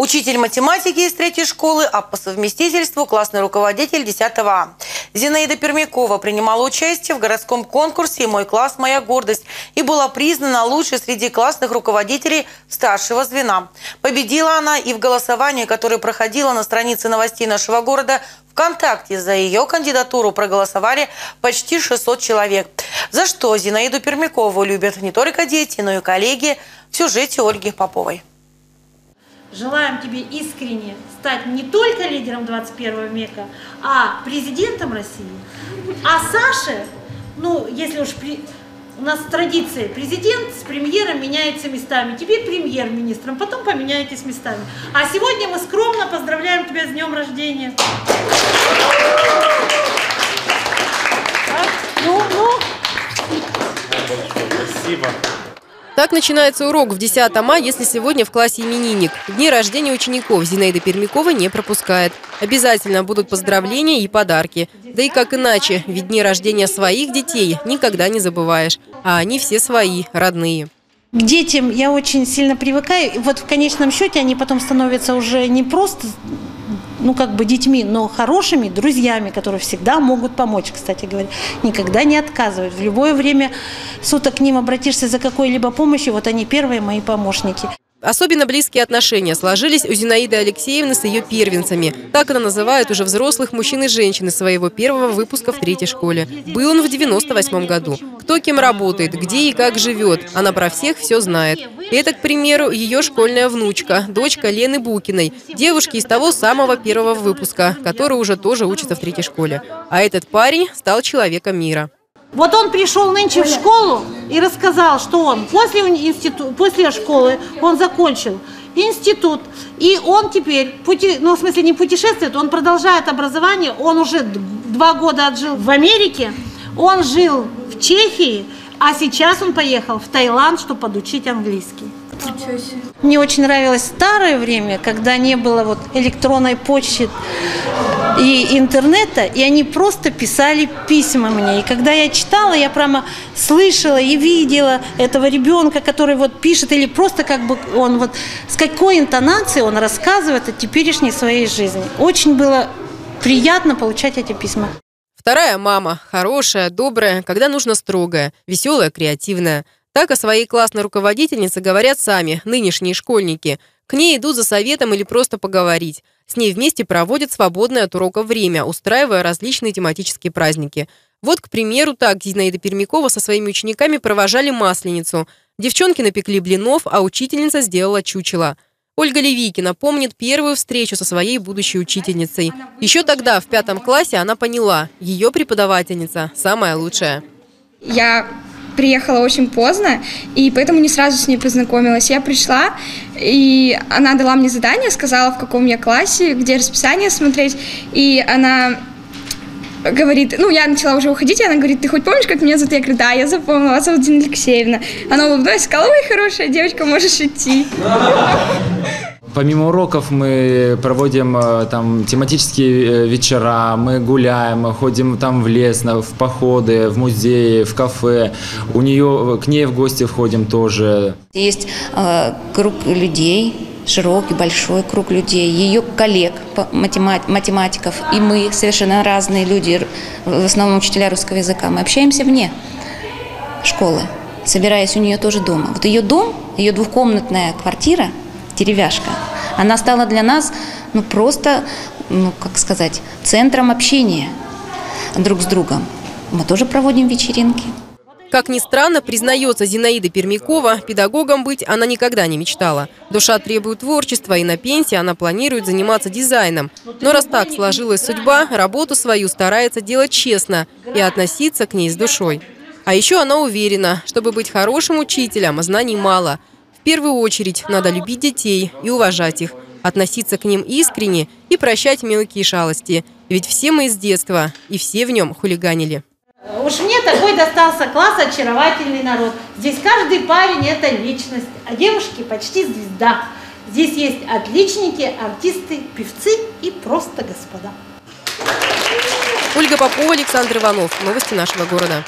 Учитель математики из третьей школы, а по совместительству классный руководитель 10 А. Зинаида Пермякова принимала участие в городском конкурсе «Мой класс. Моя гордость» и была признана лучшей среди классных руководителей старшего звена. Победила она и в голосовании, которое проходило на странице новостей нашего города ВКонтакте. За ее кандидатуру проголосовали почти 600 человек. За что Зинаиду Пермякову любят не только дети, но и коллеги в сюжете Ольги Поповой. Желаем тебе искренне стать не только лидером 21 века, а президентом России. А Саше, ну, если уж при... у нас традиция, президент с премьером меняется местами. Тебе премьер-министром, потом поменяетесь местами. А сегодня мы скромно поздравляем тебя с днем рождения. Ну, ну. Спасибо. Так начинается урок в 10 А, если сегодня в классе именинник. Дни рождения учеников Зинаида Пермякова не пропускает. Обязательно будут поздравления и подарки. Да и как иначе, ведь дни рождения своих детей никогда не забываешь. А они все свои, родные. К детям я очень сильно привыкаю. Вот в конечном счете они потом становятся уже не просто ну, как бы детьми, но хорошими друзьями, которые всегда могут помочь, кстати говоря. Никогда не отказывают. В любое время суток к ним обратишься за какой-либо помощью, вот они первые мои помощники. Особенно близкие отношения сложились у Зинаиды Алексеевны с ее первенцами. Так она называет уже взрослых мужчин и женщин из своего первого выпуска в третьей школе. Был он в 98 году. Кто кем работает, где и как живет. Она про всех все знает. Это, к примеру, ее школьная внучка, дочка Лены Букиной, девушки из того самого первого выпуска, который уже тоже учится в третьей школе. А этот парень стал человеком мира. Вот он пришел нынче в школу и рассказал, что он после, институ, после школы он закончил институт. И он теперь, пути, ну, в смысле, не путешествует, он продолжает образование. Он уже два года отжил в Америке, он жил в Чехии, а сейчас он поехал в Таиланд, чтобы подучить английский. Мне очень нравилось старое время, когда не было вот электронной почты и интернета, и они просто писали письма мне. И когда я читала, я прямо слышала и видела этого ребенка, который вот пишет, или просто как бы он вот с какой интонацией он рассказывает о теперешней своей жизни. Очень было приятно получать эти письма. Вторая мама. Хорошая, добрая, когда нужно строгая, веселая, креативная. Так о своей классной руководительнице говорят сами, нынешние школьники. К ней идут за советом или просто поговорить. С ней вместе проводят свободное от урока время, устраивая различные тематические праздники. Вот, к примеру, так Зинаида Пермякова со своими учениками провожали Масленицу. Девчонки напекли блинов, а учительница сделала чучело. Ольга Левикина помнит первую встречу со своей будущей учительницей. Еще тогда, в пятом классе, она поняла, ее преподавательница самая лучшая. Я приехала очень поздно, и поэтому не сразу с ней познакомилась. Я пришла, и она дала мне задание, сказала, в каком я классе, где расписание смотреть, и она говорит, ну, я начала уже уходить, и она говорит, ты хоть помнишь, как меня зовут? Я говорю, да, я запомнила, вас зовут Дина Алексеевна. Она улыбнулась, сказала, ой, хорошая девочка, можешь идти. Помимо уроков мы проводим э, там тематические э, вечера, мы гуляем, мы ходим там в лес, в походы, в музеи, в кафе. У нее, к ней в гости входим тоже. Есть э, круг людей, широкий, большой круг людей, ее коллег, математиков, и мы совершенно разные люди, в основном учителя русского языка. Мы общаемся вне школы, собираясь у нее тоже дома. Вот ее дом, ее двухкомнатная квартира – деревяшка. Она стала для нас ну, просто, ну, как сказать, центром общения друг с другом. Мы тоже проводим вечеринки. Как ни странно, признается Зинаида Пермякова, педагогом быть она никогда не мечтала. Душа требует творчества, и на пенсии она планирует заниматься дизайном. Но раз так сложилась судьба, работу свою старается делать честно и относиться к ней с душой. А еще она уверена, чтобы быть хорошим учителем, знаний мало – в первую очередь надо любить детей и уважать их, относиться к ним искренне и прощать мелкие шалости. Ведь все мы из детства, и все в нем хулиганили. Уж мне такой достался класс очаровательный народ. Здесь каждый парень – это личность, а девушки почти звезда. Здесь есть отличники, артисты, певцы и просто господа. Ольга Попова, Александр Иванов. Новости нашего города.